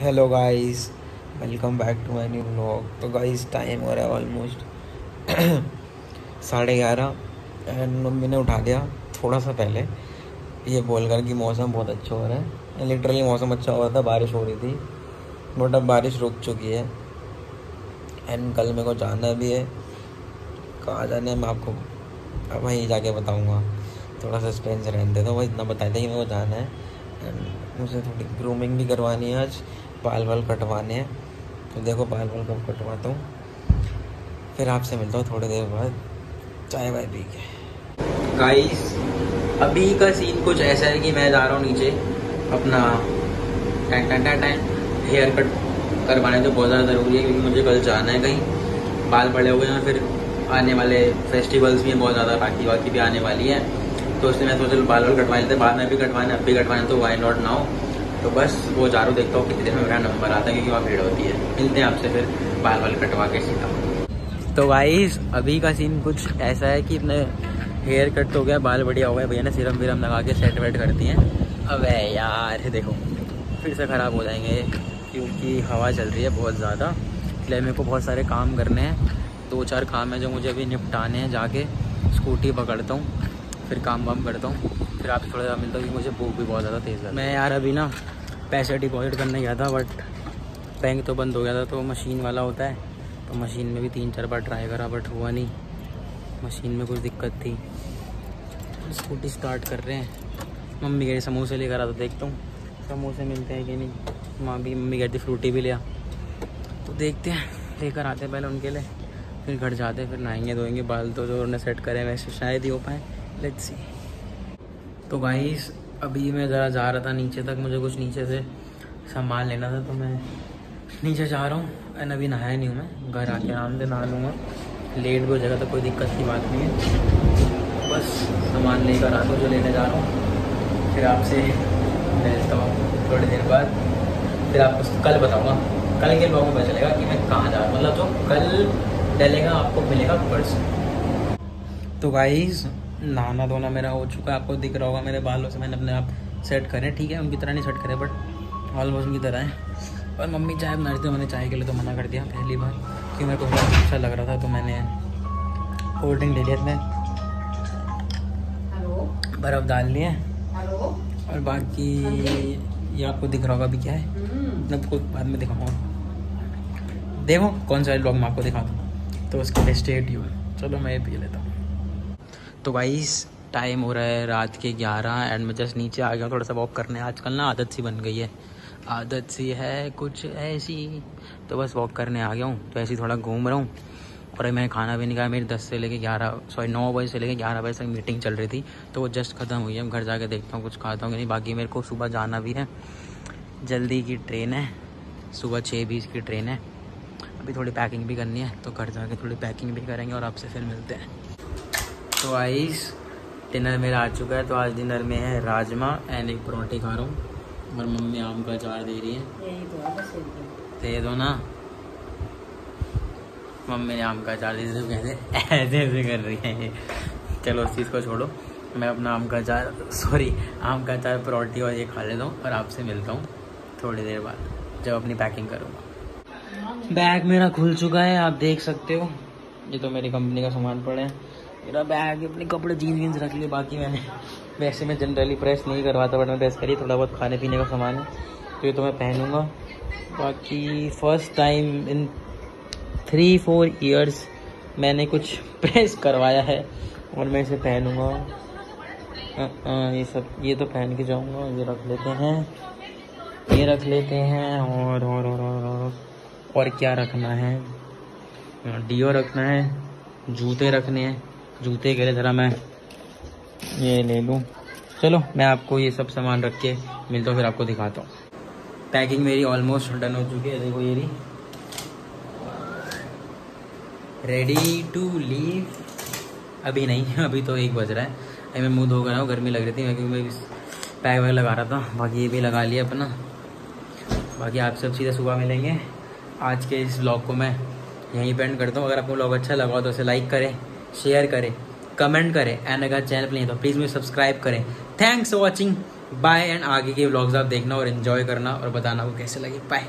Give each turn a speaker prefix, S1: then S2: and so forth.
S1: Hello guys welcome back to my new vlog तो guys time हो रहा है ऑलमोस्ट साढ़े ग्यारह एंड मम्मी ने उठा दिया थोड़ा सा पहले। ये बोलकर कि मौसम बहुत अच्छा हो रहा है। लिटरली मौसम अच्छा हो रहा था, बारिश हो रही थी बट अब बारिश रुक चुकी है। एंड कल मेरे को जाना भी है। कहाँ जाना है, मैं आपको अब वहीं जाके बताऊँगा। थोड़ा सस्पेंस रहने दे तो वो इतना बताया था कि मेरे को जाना है। मुझे थोड़ी ग्रूमिंग भी करवानी है आज, बाल बाल कटवाने हैं। तो देखो बाल बाल कब कटवाता हूँ। फिर आपसे मिलता हूँ थोड़ी देर बाद। चाय वाय पी के। गाइस अभी का सीन कुछ ऐसा है कि मैं जा रहा हूँ नीचे अपना टैं टैं टैं टैं हेयर कट करवाने तो बहुत ज़्यादा ज़रूरी है क्योंकि मुझे कल जाना है कहीं। बाल बड़े हुए हैं फिर आने वाले फेस्टिवल्स भी हैं बहुत ज़्यादा राखी वाकी भी आने वाली है। तो इसलिए मैं सोचा बाल बाल कटवा लेते बाद में भी कटवाने अब भी कटवाने तो वाई नॉट नाउ तो बस वो जा रहा देखता हूँ, कितनी देर में मेरा नंबर आता है, क्योंकि वहाँ भीड़ होती है। मिलते हैं आपसे फिर बाल बाल कटवा के सीधा। तो भाई अभी का सीन कुछ ऐसा है कि अपने हेयर कट तो हो गया, बाल बढ़िया हो गया भैया ने सिरम विरम लगा के सेट वेट करती हैं। अब यार, देखो, फिर से ख़राब हो जाएँगे, क्योंकि हवा चल रही है बहुत ज़्यादा। इसलिए मेरे को बहुत सारे काम करने हैं, दो चार काम है जो मुझे अभी निपटाने हैं जाके स्कूटी पकड़ता हूँ। फिर काम वाम करता हूँ। फिर आपसे थोड़ा ज़्यादा मिलता हूँ मुझे भूख भी बहुत ज़्यादा तेज़ है। मैं यार अभी ना पैसे डिपॉजिट करने गया था बट बैंक तो बंद हो गया था तो मशीन वाला होता है। तो मशीन में भी तीन चार बार ट्राई करा बट हुआ नहीं। मशीन में कुछ दिक्कत थी। स्कूटी स्टार्ट कर रहे हैं। मम्मी कह रही समोसे लेकर आ तो देखता हूँ। समोसे मिलते हैं कि नहीं? माँ भी, मम्मी कहती फ्रूटी भी लिया तो देखते हैं, लेकर आते हैं पहले उनके लिए। फिर घर जाते फिर नहाएँगे, धोएँगे, बाल तो जो उन्होंने सेट करे, वैसे शायद ही हो पाए। लेट्स सी तो गाइस अभी मैं ज़रा जा रहा था नीचे तक, मुझे कुछ नीचे से सामान लेना था तो मैं नीचे जा रहा हूँ एंड अभी नहाया नहीं हूँ मैं। घर आके आराम से नहा लूँगा। लेट भी हो जाएगा तो कोई दिक्कत की बात नहीं है। बस सामान लेकर आता हूँ जो लेने जा रहा हूँ। फिर आपसे मिलता हूँ थोड़ी देर बाद। फिर आपको कल बताऊँगा। कल के ब्लॉग में पता चलेगा कि मैं कहाँ जा रहा हूँ। मतलब जो कल डलेगा आपको मिलेगा परसों तो गाइज़ नहाना धोना मेरा हो चुका है। आपको दिख रहा होगा मेरे बालों से मैंने अपने आप सेट करे ठीक है? उनकी तरह नहीं सेट करे बट ऑलमोस्ट उनकी तरह है। और मम्मी चाय बना रही थी मैंने चाय के लिए तो मना कर दिया पहली बार क्योंकि मेरे को बहुत अच्छा लग रहा था तो मैंने कोल्ड ड्रिंक ले लिया इसमें बर्फ़ डाल लिए और बाकी ये आपको दिख रहा होगा अभी क्या है। मैं आपको बाद में दिखाऊँगा। देखो कौन सा ब्लॉग मैं आपको दिखाता हूँ तो उसके लिए स्टेट यू चलो मैं ये पी लेता हूँ। तो वाइस टाइम हो रहा है रात के ग्यारह एंड मैं जस्ट नीचे आ गया थोड़ा सा वॉक करने। आजकल ना आदत सी बन गई है। आदत सी है कुछ ऐसी। तो बस वॉक करने आ गया हूँ तो ऐसे थोड़ा घूम रहा हूँ। और मैंने खाना भी नहीं खाया, मेरी दस से लेके ग्यारह सॉरी नौ बजे से लेके ग्यारह बजे तक मीटिंग चल रही थी। तो वो जस्ट ख़त्म हुई है घर जाके देखता हूँ, कुछ खाता हूँ कि नहीं। बाकी मेरे को सुबह जाना भी है। जल्दी की ट्रेन है। सुबह छः बीस की ट्रेन है। अभी थोड़ी पैकिंग भी करनी है तो घर जाके थोड़ी पैकिंग भी करेंगे और आपसे फिर मिलते हैं। तो आइस डिनर मेरा आ चुका है तो आज डिनर में है राजमा एंड एक परोठे खा रहा हूँ। और मम्मी आम का अचार दे रही है। दे दो ना। मम्मी ने आम का अचार दे तो कहते ऐसे ऐसे कर रही है चलो उस चीज़ को छोड़ो। मैं अपना आम का अचार सॉरी आम का अचार परोठी और ये खा लेता हूँ और आपसे मिलता हूँ थोड़ी देर बाद जब अपनी पैकिंग करूँगा। बैग मेरा खुल चुका है आप देख सकते हो। ये तो मेरी कंपनी का सामान पड़े हैं। मेरा बैग अपने कपड़े जीन्स वीन्स रख लिए बाकी मैंने। वैसे मैं जनरली प्रेस नहीं करवाता बट मैं प्रेस करी थोड़ा बहुत खाने पीने का सामान। है तो ये तो मैं पहनूँगा। बाकी first time in three four years मैंने कुछ प्रेस करवाया है और मैं इसे पहनूँगा। ये सब ये तो पहन के जाऊँगा ये रख लेते हैं। ये रख लेते हैं और और और और और, और क्या रखना है? डीओ रखना है जूते रखने हैं। जूते के लिए ज़रा मैं ये ले लूँ। चलो, मैं आपको ये सब सामान रख के मिलता हूँ, फिर आपको दिखाता हूँ। पैकिंग मेरी ऑलमोस्ट डन हो चुकी है, देखो ये रेडी टू लीव अभी नहीं, अभी तो एक बज रहा है। अभी मैं मुँह धो कर रहा हूँ, गर्मी लग रही थी, मैं क्योंकि मैं पैक वैक लगा रहा था। बाकी ये भी लगा लिया अपना। बाकी आप सब सीधे सुबह मिलेंगे। आज के इस ब्लॉग को मैं यहीं पेंड करता हूँ। अगर आपको ब्लॉग अच्छा लगा तो उसे लाइक करें। शेयर करें कमेंट करें एंड अगर चैनल पर नहीं तो प्लीज़ मुझे सब्सक्राइब करें। Thanks for watching bye and आगे के ब्लॉग्स आप देखना और इन्जॉय करना और बताना वो कैसे लगे। बाय